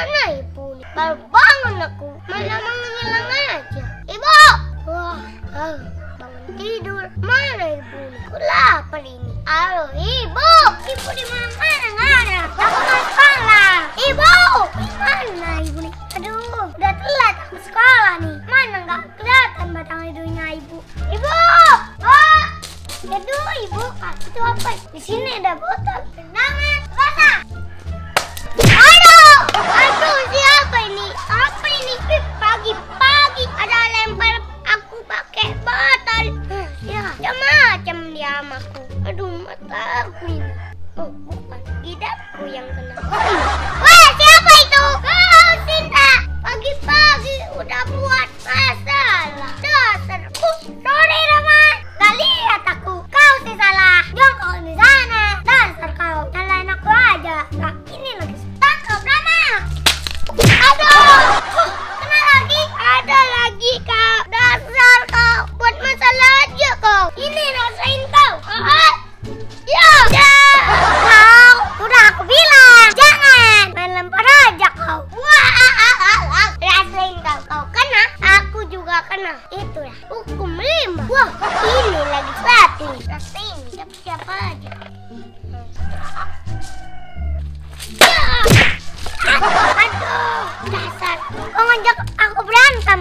Mana ibu? Baru bangun aku. Malah menghilang aja. Ibu! Wah, ah, bangun tidur. Mana ibu? Aku lapar ini. Halo, ibu! Ibu di mana-mana ada. Aku mau sekolah. Ibu! Mana ibu nih? Aduh, udah telat aku sekolah nih. Mana nggak kelihatan batang hidungnya ibu? Ibu! Oh! Aduh, ibu, itu apa? Di sini ada botol tenangan. Siapa ini? Apa ini? Pagi-pagi ada lempar aku pakai botol. Ya, macam-macam dia sama aku. Aduh, mata aku ini. Oh, bukan. Gidatku yang kena. Wah, siapa itu? Kau, Sinta. Pagi-pagi udah buat masalah. Aku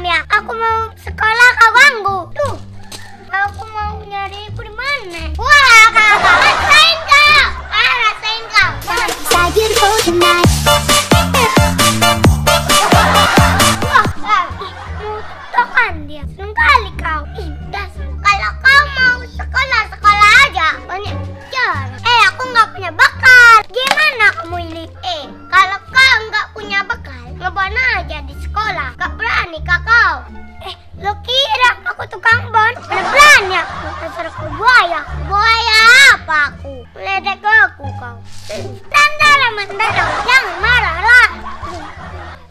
ya? Aku mau sekolah kau ganggu. Tuh, aku mau nyari ibu di mana? Mandara, jangan marah lah.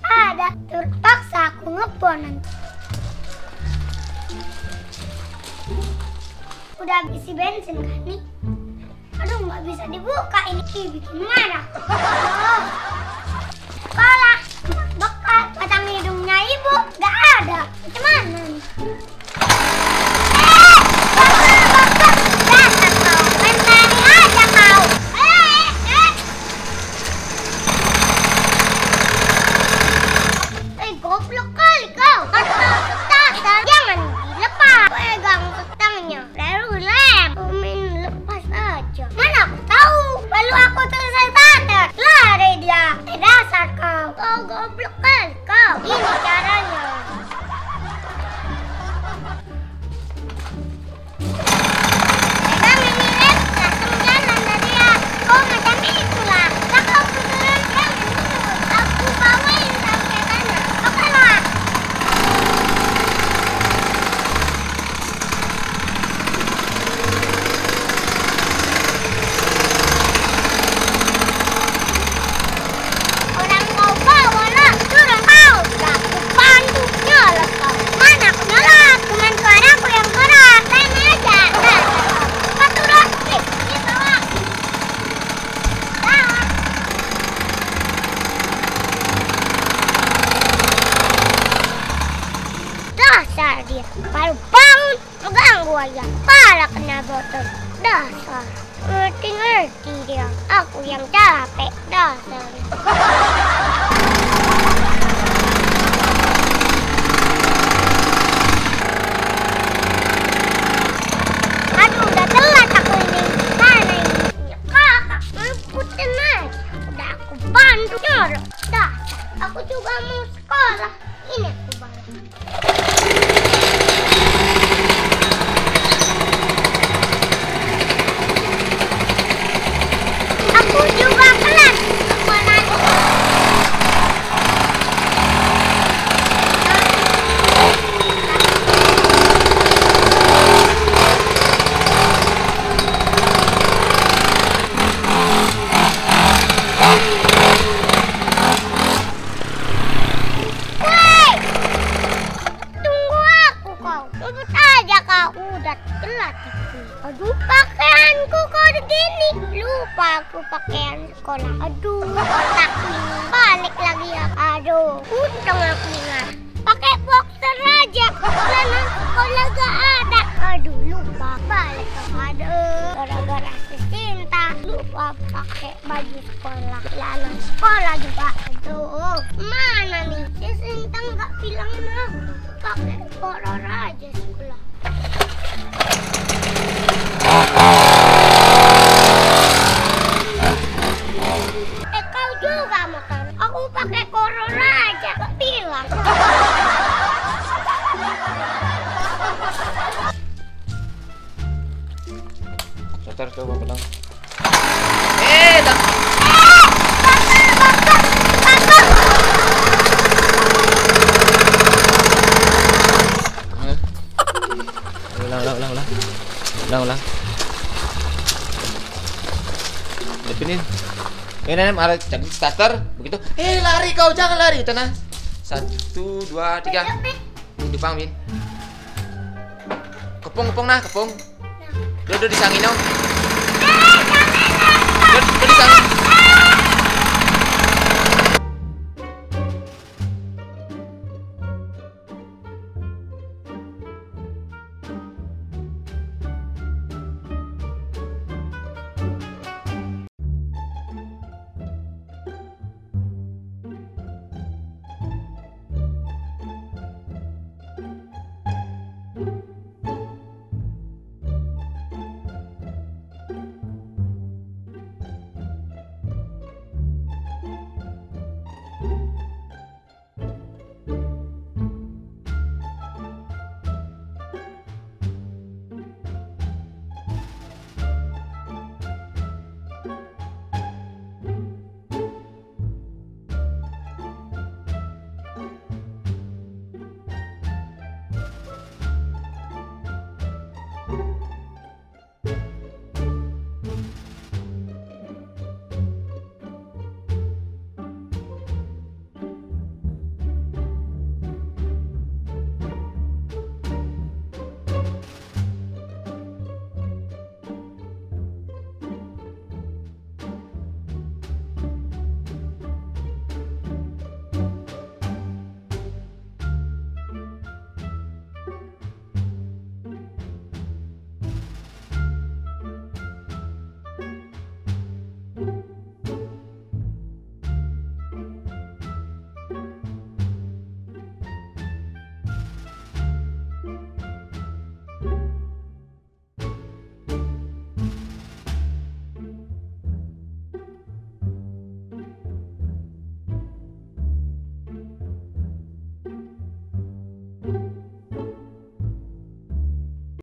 Ada terpaksa aku ngebon nanti. Udah habis bensin kan nih? Aduh nggak bisa dibuka ini bikin marah. Dia baru bangun mengganggu aja. Pala kena botol. Dasar. Ngerti-ngerti dia. Aku yang capek. Dasar. Aku juga mau sekolah. Ini aku bantu. Lupa aku pakaian sekolah. Aduh, otak ini. Balik lagi ya. Aduh, untung aku ingat. Pakai boxer aja. Celana sekolah gak ada. Aduh, lupa balik ke Aduh, gara-gara si Sinta. Lupa pakai baju sekolah. Celana sekolah juga. Aduh, mana nih? Si Sinta nggak bilang aku. Pakai kolor aja sekolah. Coba. Eh, dah. Eh. Ulang, ulang, ulang, ulang. Ulang, ulang. Depinin. Nenek arah cakit starter. Begitu. Eh, lari kau, jangan lari. Tenang. Satu, dua, tiga. Di Min. Kepung, kepung nah, kepung. Duduk di sangin dong. Bên, bên